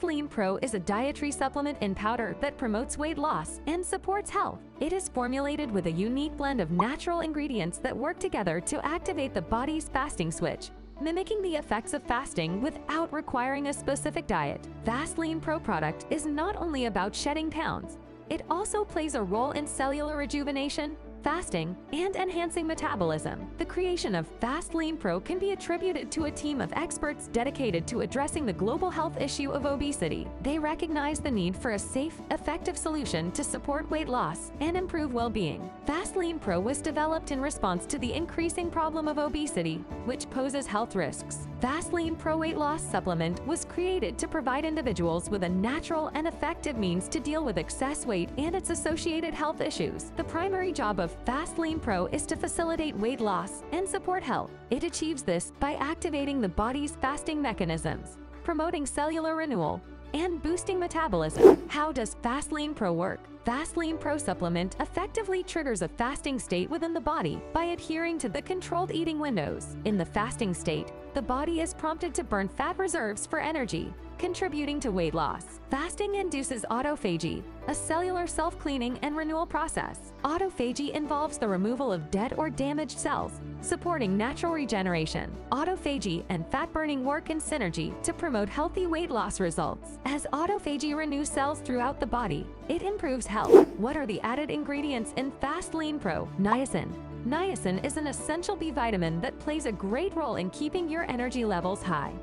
Fast Lean Pro is a dietary supplement in powder that promotes weight loss and supports health. It is formulated with a unique blend of natural ingredients that work together to activate the body's fasting switch, mimicking the effects of fasting without requiring a specific diet. Lean Pro product is not only about shedding pounds, it also plays a role in cellular rejuvenation, fasting, and enhancing metabolism. The creation of Fast Lean Pro can be attributed to a team of experts dedicated to addressing the global health issue of obesity. They recognize the need for a safe, effective solution to support weight loss and improve well-being. Fast Lean Pro was developed in response to the increasing problem of obesity, which poses health risks. Fast Lean Pro Weight Loss Supplement was created to provide individuals with a natural and effective means to deal with excess weight and its associated health issues. The primary job of Fast Lean Pro is to facilitate weight loss and support health. It achieves this by activating the body's fasting mechanisms, promoting cellular renewal, and boosting metabolism. How does Fast Lean Pro work? Fast Lean Pro supplement effectively triggers a fasting state within the body by adhering to the controlled eating windows. In the fasting state, the body is prompted to burn fat reserves for energy, contributing to weight loss. Fasting induces autophagy, a cellular self-cleaning and renewal process. Autophagy involves the removal of dead or damaged cells, supporting natural regeneration. Autophagy and fat burning work in synergy to promote healthy weight loss results. As autophagy renews cells throughout the body, it improves health. What are the added ingredients in Fast Lean Pro? Niacin, Niacin is an essential B vitamin that plays a great role in keeping your energy levels high.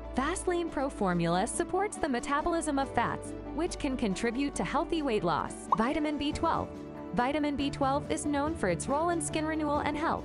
Lean Pro formula supports the metabolism of fats, which can contribute to healthy weight loss. Vitamin B12. Vitamin B12 is known for its role in skin renewal and health.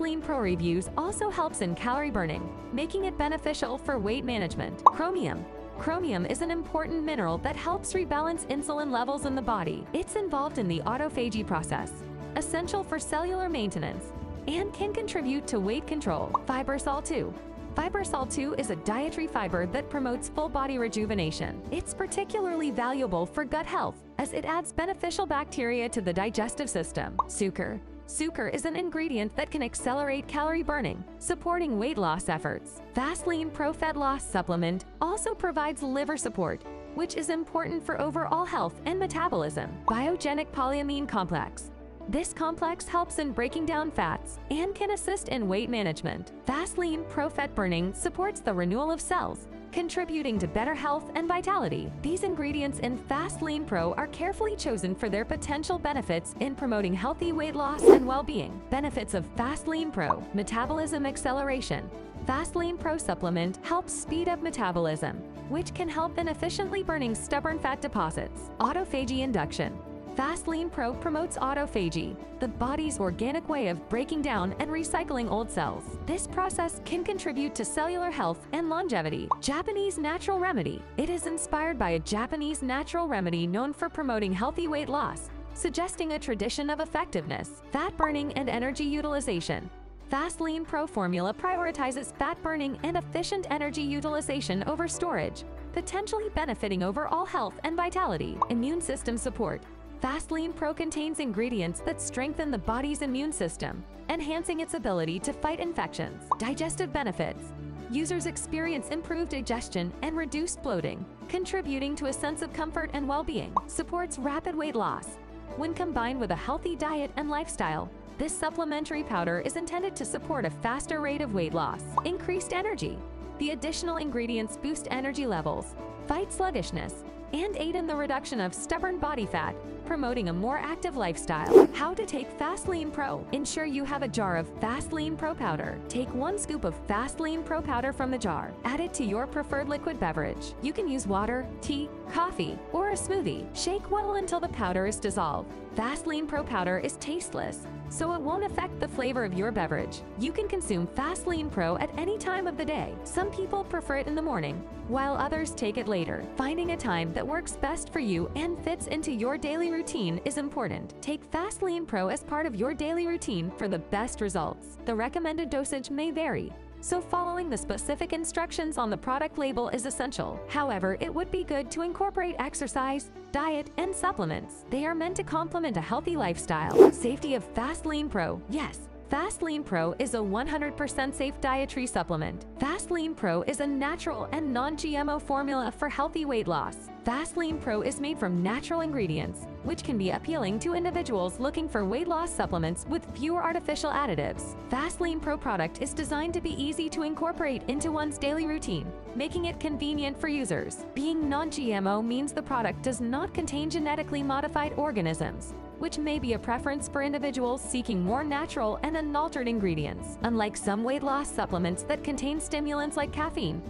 Lean Pro Reviews also helps in calorie burning, making it beneficial for weight management. Chromium. Chromium is an important mineral that helps rebalance insulin levels in the body. It's involved in the autophagy process, essential for cellular maintenance, and can contribute to weight control. Fibersol 2. Fibersol 2 is a dietary fiber that promotes full body rejuvenation. It's particularly valuable for gut health as it adds beneficial bacteria to the digestive system. Sucre. Sucre is an ingredient that can accelerate calorie burning, supporting weight loss efforts. Fast Lean Pro Fat Loss Supplement also provides liver support, which is important for overall health and metabolism. Biogenic Polyamine Complex this complex helps in breaking down fats and can assist in weight management. Fast Lean Pro Fat Burning supports the renewal of cells, contributing to better health and vitality. These ingredients in Fast Lean Pro are carefully chosen for their potential benefits in promoting healthy weight loss and well-being. Benefits of Fast Lean Pro, metabolism acceleration. Fast Lean Pro supplement helps speed up metabolism, which can help in efficiently burning stubborn fat deposits. Autophagy induction. Fast Lean Pro promotes autophagy, the body's organic way of breaking down and recycling old cells. This process can contribute to cellular health and longevity. Japanese Natural Remedy. It is inspired by a Japanese natural remedy known for promoting healthy weight loss, suggesting a tradition of effectiveness, fat burning, and energy utilization. Fast Lean Pro formula prioritizes fat burning and efficient energy utilization over storage, potentially benefiting overall health and vitality. Immune system support. Fast Lean Pro contains ingredients that strengthen the body's immune system, enhancing its ability to fight infections. Digestive benefits. Users experience improved digestion and reduced bloating, contributing to a sense of comfort and well-being. Supports rapid weight loss. When combined with a healthy diet and lifestyle, this supplementary powder is intended to support a faster rate of weight loss. Increased energy. The additional ingredients boost energy levels, fight sluggishness, and aid in the reduction of stubborn body fat, promoting a more active lifestyle. How to take Fast Lean Pro. Ensure you have a jar of Fast Lean Pro powder. Take one scoop of Fast Lean Pro powder from the jar. Add it to your preferred liquid beverage. You can use water, tea, coffee, or a smoothie. Shake well until the powder is dissolved. Fast Lean Pro powder is tasteless, so it won't affect the flavor of your beverage. You can consume Fast Lean Pro at any time of the day. Some people prefer it in the morning, while others take it later. Finding a time that works best for you and fits into your daily routine is important. Take Fast Lean Pro as part of your daily routine for the best results. The recommended dosage may vary, so following the specific instructions on the product label is essential. However, it would be good to incorporate exercise, diet, and supplements. They are meant to complement a healthy lifestyle. Safety of Fast Lean Pro. Yes, Fast Lean Pro is a 100% safe dietary supplement. Fast Lean Pro is a natural and non-GMO formula for healthy weight loss. Lean Pro is made from natural ingredients, which can be appealing to individuals looking for weight loss supplements with fewer artificial additives. Lean Pro product is designed to be easy to incorporate into one's daily routine, making it convenient for users. Being non-GMO means the product does not contain genetically modified organisms, which may be a preference for individuals seeking more natural and unaltered ingredients. Unlike some weight loss supplements that contain stimulants like caffeine,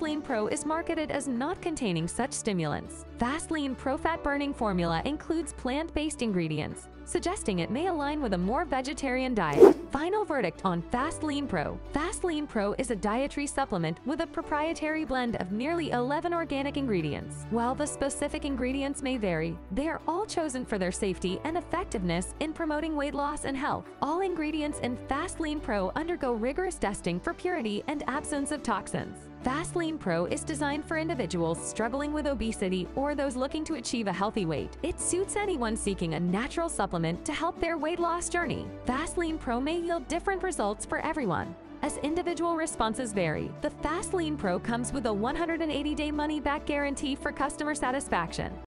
Lean Pro is marketed as not containing such stimulants. Lean Pro Fat Burning Formula includes plant-based ingredients, suggesting it may align with a more vegetarian diet. Final verdict on Lean Pro. Lean Pro is a dietary supplement with a proprietary blend of nearly 11 organic ingredients. While the specific ingredients may vary, they are all chosen for their safety and effectiveness in promoting weight loss and health. All ingredients in Lean Pro undergo rigorous testing for purity and absence of toxins. Lean Pro is designed for individuals struggling with obesity or those looking to achieve a healthy weight. It suits anyone seeking a natural supplement to help their weight loss journey. Lean Pro may yield different results for everyone. As individual responses vary, the Fast Lean Pro comes with a 180-day money-back guarantee for customer satisfaction.